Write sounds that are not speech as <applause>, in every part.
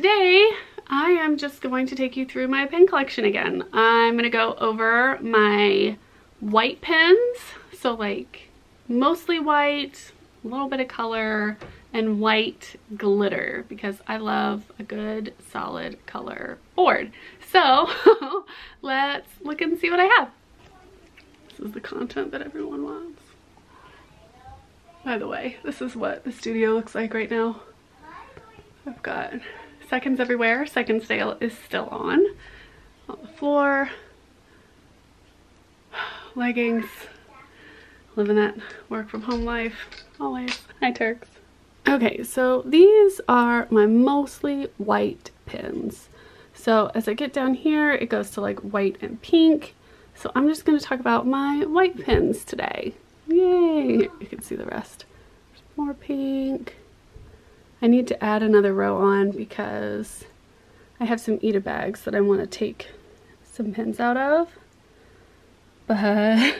today I am just going to take you through my pin collection again. I'm going to go over my white pins, so like mostly white, a little bit of color, and white glitter because I love a good solid color board. So <laughs> let's look and see what I have. This is the content that everyone wants. By the way, this is what the studio looks like right now. I've got seconds everywhere. Second sale is still on. On the floor. <sighs> Leggings. Living that work from home life. Always. Hi Turks. Okay, so these are my mostly white pins. So as I get down here, it goes to like white and pink. So I'm just going to talk about my white pins today. Yay! You can see the rest. There's more pink. I need to add another row on because I have some Ita bags that I want to take some pins out of. But <laughs>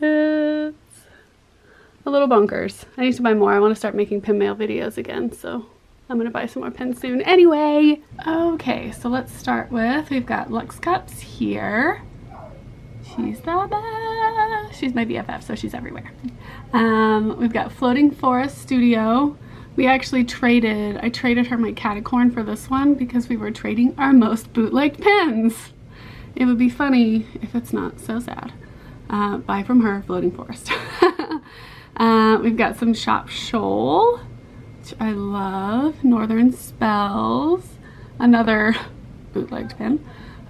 it's a little bonkers. I need to buy more. I want to start making pin mail videos again, so I'm going to buy some more pins soon. Anyway, okay, so let's start with, we've got Lux Cups here. She's the best. She's my BFF, so she's everywhere. Um, we've got Floating Forest Studio. We actually traded, I traded her my Catacorn for this one because we were trading our most bootleg pins. It would be funny if it's not so sad. Uh, buy from her, Floating Forest. <laughs> uh, we've got some Shop Shoal, which I love. Northern Spells, another <laughs> bootlegged pin.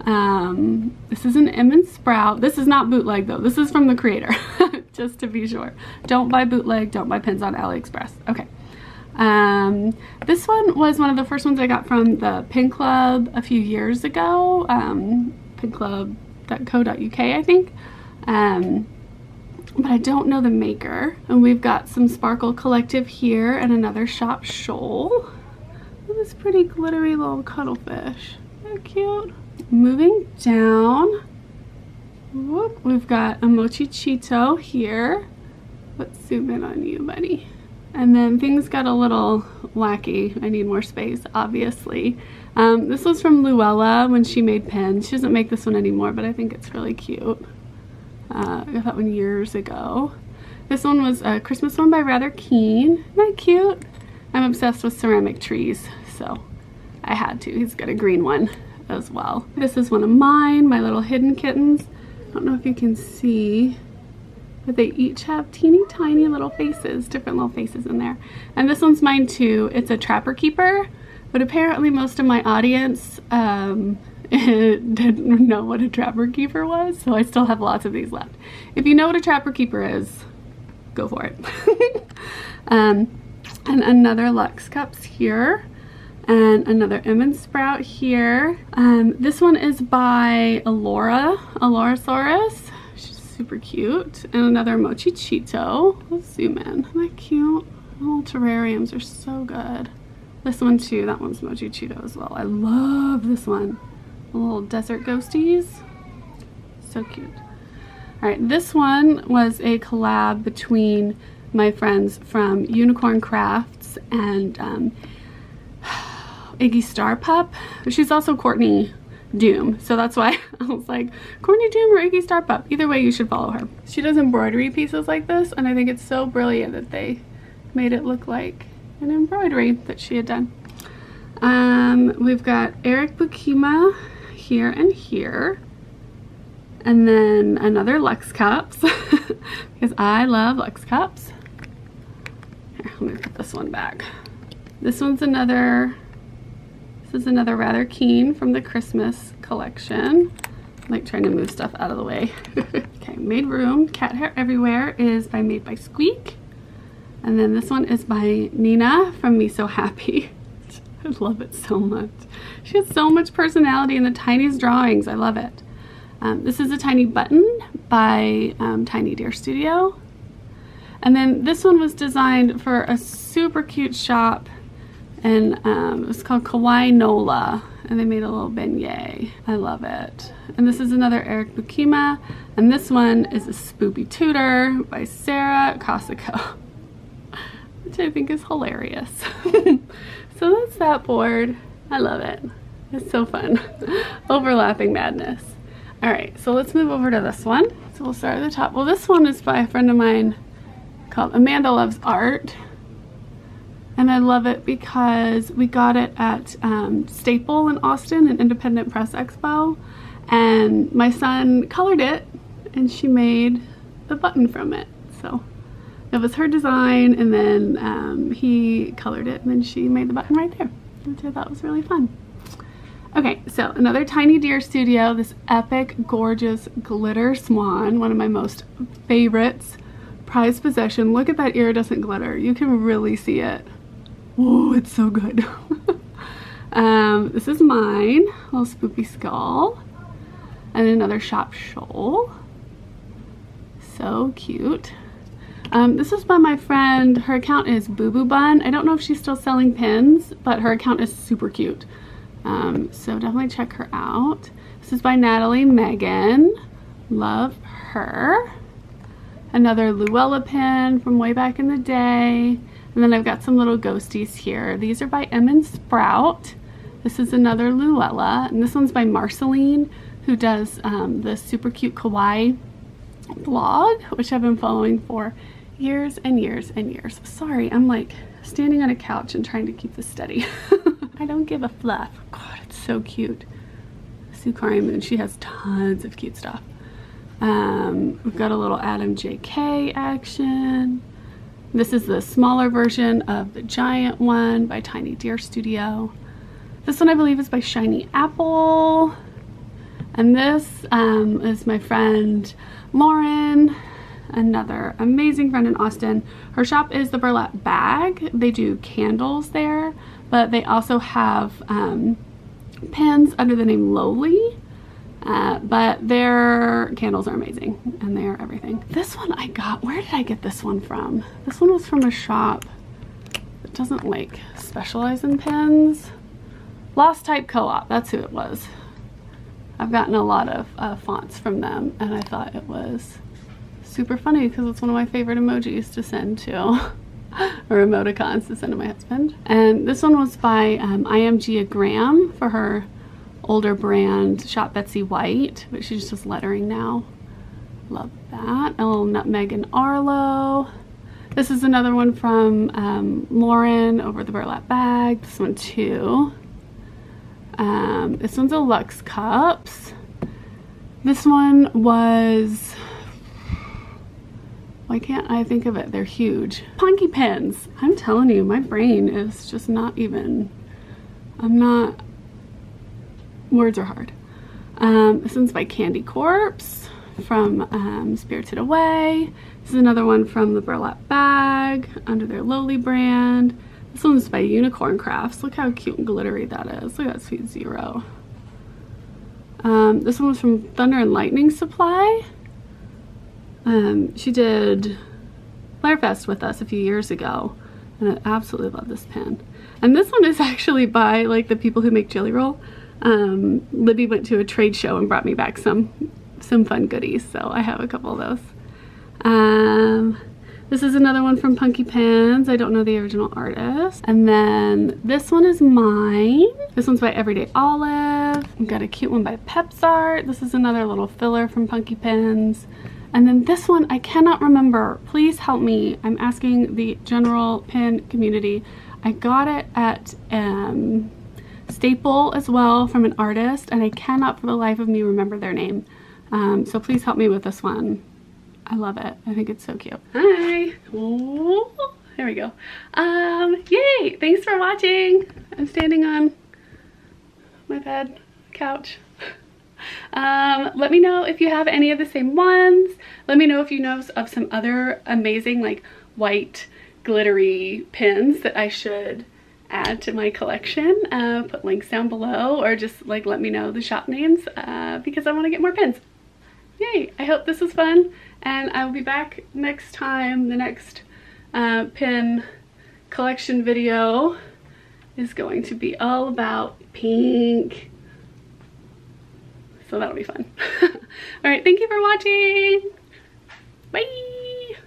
Um, this is an Em Sprout. This is not bootleg though. This is from the creator, <laughs> just to be sure. Don't buy bootleg, don't buy pins on AliExpress. Okay. Um, this one was one of the first ones I got from the Pin Club a few years ago. Um, pinclub.co.uk, I think. Um, but I don't know the maker. And we've got some Sparkle Collective here and another Shop Shoal. This pretty glittery little cuttlefish. So cute. Moving down, whoop, we've got a Mochichito here. Let's zoom in on you, buddy. And then things got a little wacky. I need more space, obviously. Um, this was from Luella when she made pins. She doesn't make this one anymore, but I think it's really cute. Uh, I got that one years ago. This one was a Christmas one by Rather Keen. Isn't that cute? I'm obsessed with ceramic trees, so I had to. He's got a green one as well. This is one of mine, my little hidden kittens. I don't know if you can see, but they each have teeny tiny little faces, different little faces in there. And this one's mine too. It's a Trapper Keeper, but apparently most of my audience um, <laughs> didn't know what a Trapper Keeper was, so I still have lots of these left. If you know what a Trapper Keeper is, go for it. <laughs> um, and another Lux Cups here and another Em Sprout here. Um, this one is by Elora, Elorasaurus. She's super cute. And another Mochichito. Let's zoom in. Isn't that cute? Little terrariums are so good. This one too, that one's Mochichito as well. I love this one. Little desert ghosties. So cute. All right, this one was a collab between my friends from Unicorn Crafts and um, Iggy Star Pup. She's also Courtney Doom. So that's why <laughs> I was like, Courtney Doom or Iggy Star Pup. Either way, you should follow her. She does embroidery pieces like this, and I think it's so brilliant that they made it look like an embroidery that she had done. Um, we've got Erik Buikema here and here. And then another Lux Cups, <laughs> because I love Lux Cups. Here, let me put this one back. This one's another this is another Rather Keen from the Christmas collection. I like trying to move stuff out of the way. <laughs> okay, Made Room, Cat Hair Everywhere is by Made by Squeak. And then this one is by Nina from Me So Happy. <laughs> I love it so much. She has so much personality in the tiniest drawings. I love it. Um, this is a tiny button by um, Tiny Deer Studio. And then this one was designed for a super cute shop and um, it's called Kawaii Nola and they made a little beignet. I love it. And this is another Erik Buikema and this one is a Spoopy Tutor by Sarah Cosico, which <laughs> which I think is hilarious. <laughs> so that's that board. I love it. It's so fun. <laughs> Overlapping madness. All right, so let's move over to this one. So we'll start at the top. Well, this one is by a friend of mine called Amanda Loves Art. And I love it because we got it at um, Staple in Austin, an independent press expo. And my son colored it and she made the button from it. So it was her design and then um, he colored it and then she made the button right there, which I thought was really fun. Okay, so another Tiny Deer Studio, this epic, gorgeous glitter swan, one of my most favorites, prized possession. Look at that iridescent glitter. You can really see it. Oh, it's so good. <laughs> um, this is mine, little spoopy skull, and another shop shoal. So cute. Um, this is by my friend. Her account is Bububun. I don't know if she's still selling pins, but her account is super cute. Um, so definitely check her out. This is by Natalie Meagan. Love her. Another Luella pin from way back in the day. And then I've got some little ghosties here. These are by Em and Sprout. This is another Luella. And this one's by Marceline, who does um, the super cute kawaii blog, which I've been following for years and years and years. Sorry, I'm like standing on a couch and trying to keep this steady. <laughs> I don't give a fluff. God, it's so cute. Sukari Moon, she has tons of cute stuff. Um, we've got a little Adam JK action. This is the smaller version of the giant one by Tiny Deer Studio. This one I believe is by Shiny Apple. And this um, is my friend Lauren, another amazing friend in Austin. Her shop is the Burlap Bag. They do candles there, but they also have um, pins under the name Lowly. Uh, but their candles are amazing and they are everything. This one I got, where did I get this one from? This one was from a shop that doesn't like specialize in pins. Lost Type Co-op, that's who it was. I've gotten a lot of uh, fonts from them and I thought it was super funny because it's one of my favorite emojis to send to <laughs> or emoticons to send to my husband. And this one was by um, IMG Graham for her older brand Shop Betsy White, but she just lettering now. Love that. A little Nutmeg and Arlo. This is another one from um, Lauren over the burlap bag. This one too. Um, this one's a Lux Cups. This one was, why can't I think of it? They're huge. Punky Pins. I'm telling you, my brain is just not even, I'm not, words are hard. Um, this one's by Candy Corpse from um, Spirited Away. This is another one from the Burlap Bag under their Lowly brand. This one's by Unicorn Crafts. Look how cute and glittery that is. Look at that Sweet Zero. Um, this one was from Thunder and Lightning Supply. Um, she did Flairfest with us a few years ago and I absolutely love this pin. And this one is <laughs> actually by like the people who make Gelly Roll. Um, Libby went to a trade show and brought me back some some fun goodies so I have a couple of those. Um, this is another one from Punky Pins. I don't know the original artist. And then this one is mine. This one's by Everyday Olive. I've got a cute one by PepsArt. This is another little filler from Punky Pins. And then this one, I cannot remember. Please help me. I'm asking the general pin community. I got it at um, Staple as well from an artist, and I cannot for the life of me remember their name. Um, so please help me with this one. I love it. I think it's so cute. Hi. Ooh, there we go. Um, yay. Thanks for watching. I'm standing on my bed, couch. Um, let me know if you have any of the same ones. Let me know if you know of some other amazing like white glittery pins that I should add to my collection. Uh, put links down below or just like let me know the shop names uh, because I want to get more pins. Yay! I hope this was fun and I will be back next time. The next uh, pin collection video is going to be all about pink. So that'll be fun. <laughs> all right, thank you for watching. Bye.